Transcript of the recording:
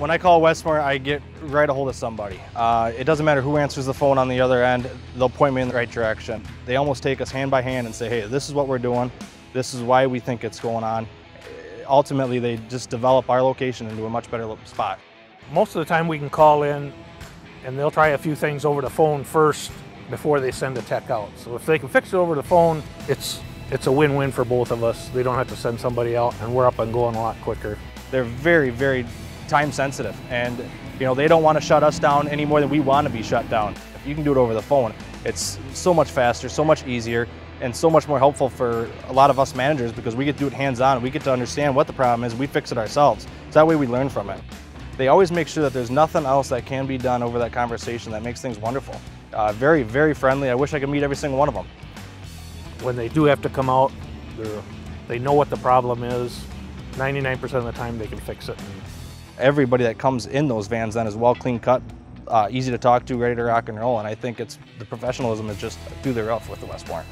When I call Westmor, I get right a hold of somebody. Uh, it doesn't matter who answers the phone on the other end, they'll point me in the right direction. They almost take us hand by hand and say, hey, this is what we're doing, this is why we think it's going on. Ultimately, they just develop our location into a much better spot. Most of the time we can call in and they'll try a few things over the phone first before they send a tech out. So if they can fix it over the phone, it's it's a win-win for both of us. They don't have to send somebody out and we're up and going a lot quicker. They're very, very time sensitive and you know they don't want to shut us down any more than we want to be shut down. If you can do it over the phone, it's so much faster, so much easier, and so much more helpful for a lot of us managers because we get to do it hands-on. We get to understand what the problem is. We fix it ourselves. So that way we learn from it. They always make sure that there's nothing else that can be done over that conversation that makes things wonderful. Uh, very, very friendly. I wish I could meet every single one of them. When they do have to come out, they know what the problem is. 99% of the time they can fix it. Everybody that comes in those vans then is well clean cut, uh, easy to talk to, ready to rock and roll, and I think it's the professionalism is just through the roof with the Westmor.